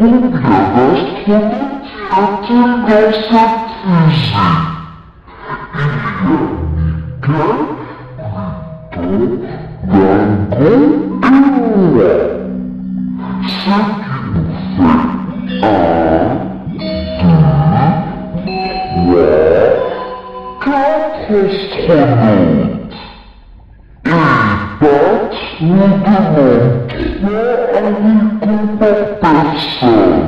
Oynadás kibicsotorgás a tűzi. Ilyenike, Vito, Vágó, Tőle. Szekintfe, Á, Tű, Vá, Káposztanót. Éjpác, Udomonk, Vá, Amit, Fantástico. É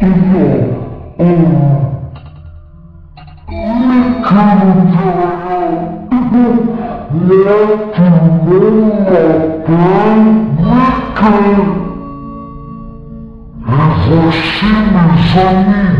in your own. Make come to let to know burn make come. If I see me,